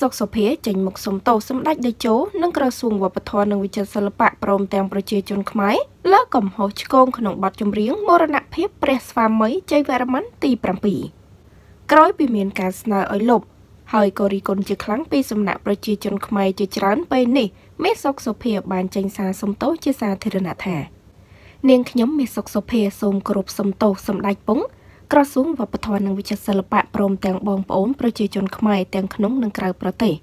សុកសុភាចេញមុខសុំទោសសម្ដេចតេជោនិងក្រសួងវប្បធម៌និងវិចិត្រសិល្បៈព្រមទាំងប្រជាជនខ្មែរលើកំហុសឆ្គងក្នុងបទចម្រៀងមរណភាពព្រះស្វាមីជ័យវរ្ម័នទី7ក្រោយពីមានការស្នើឲ្យលុបហើយក៏រីគុណជាខ្លាំងពីសំណាក់ប្រជាជនខ្មែរជាច្រើនពេលនេះមេសុកសុភាបានចេញសារសុំទោសជាសាធារណៈថា នាងខ្ញុំមេសុកសុភាសូមគោរពសុំទោសសម្ដេចពង ក្រសួងវប្បធម៌និងវិចិត្រសិល្បៈព្រមទាំងបងប្អូនប្រជាជនខ្មែរទាំងក្នុងនិងក្រៅប្រទេស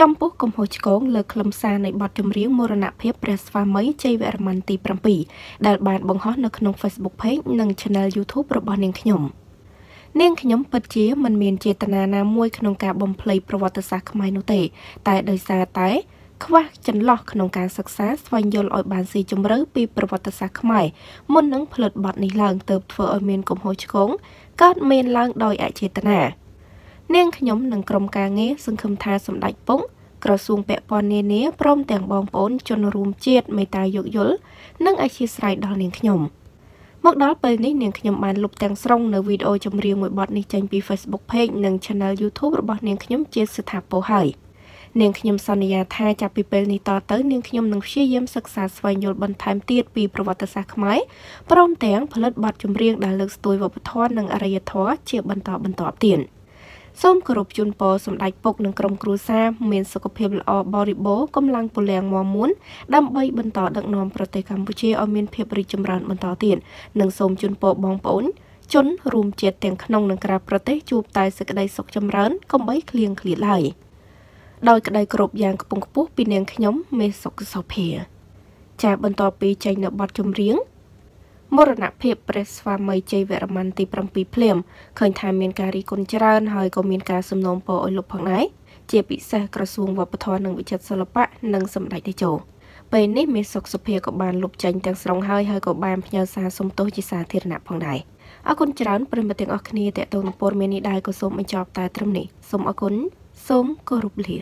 ចំពោះកំហុសឆ្គងលើខ្លឹមសារនៃបទចម្រៀងមរណភាពព្រះស្វាមីជ័យវរ្ម័នទី7ដែលបានបង្ហោះនៅក្នុង Facebook Page និង Channel YouTube របស់នាងខ្ញុំនាងខ្ញុំពិតជាមិនមានចេតនាណាមួយក្នុងការបំភ្លៃប្រវត្តិសាស្ត្រខ្មែរនោះទេ តែដោយសារតែ ខ្វះចន្លោះក្នុងការសិក្សាស្វែងយល់ឲ្យបានស៊ីជម្រៅពីប្រវត្តិសាស្ត្រខ្មែរមុននឹងផលិតបទនេះឡើងទៅធ្វើឲ្យមានកំហុសឆ្គងកើតមានឡើងដោយអចេតនានាងខ្ញុំនិងក្រុមការងារសង្ឃឹមថាសម្ដេចពងក្រសួងពាក់ព័ន្ធនានាព្រមទាំងបងប្អូនជនរួមជាតិមេត្តាយោគយល់និងអធិស្ឋានដល់នាងខ្ញុំមកដល់ពេលនេះនាងខ្ញុំបានលុបទាំងស្រុងនៅវីដេអូចម្រៀងមួយបទនេះចេញពី Facebook Page និង Channel YouTube របស់នាងខ្ញុំជាស្ថាពរហើយ។ នាងខ្ញុំសន្យាថាចាប់ពីពេលនេះតទៅនាងខ្ញុំនឹងព្យាយាមសិក្សាស្វែងយល់បន្ថែមទៀតពីប្រវត្តិសាស្ត្រខ្មែរព្រមទាំងផលិតបទចម្រៀងដែលលើកស្ទួយវប្បធម៌និងអរិយធម៌ជាបន្តបន្ទាប់ទៀតសូមគោរពជូនពរសម្ដេចពុកនិងក្រុមគ្រួសារមានសុខភាពល្អបរិបូរណ៍កម្លាំងពលំមាំមួនដើម្បីបន្តដឹកនាំប្រទេសកម្ពុជាឲ្យមានភាពរីកចម្រើនបន្តទៀតនិងសូមជូនពរបងប្អូនជនរួមជាតិទាំងក្នុងនិងក្រៅប្រទេសជួបតែសេចក្តីសុខចម្រើនកុំបីឃ្លៀងឃ្លាតឡើយ។ ដោយក្តីគោរពយ៉ាងខ្ពង់ខ្ពស់ពីនាងខ្ញុំមេសុកសុភា ចាបន្តពីចេញនៅបទចម្រៀងមរណភាពព្រះស្វាមីជ័យវរ្ម័នទី7ភ្លាមឃើញថាមានការរីគុណច្រើនហើយក៏មានការសំណូមពរឲ្យលុបផងដែរជាពិសេសក្រសួងវប្បធម៌និងវិចិត្រសិល្បៈនិងសម្ដេចតេជោពេលនេះមេសុកសុភាក៏បានលុបចេញទាំងស្រុងហើយហើយក៏បានផ្ញើសារសុំទោសជាសាធារណៈផងដែរអរគុណច្រើនប្រិយមិត្តទាំងអស់គ្នាតេតងនឹងព័ត៌មាននេះដែរក៏សូមបញ្ចប់តែត្រឹមនេះសូមអរគុណ សូមគោរពលា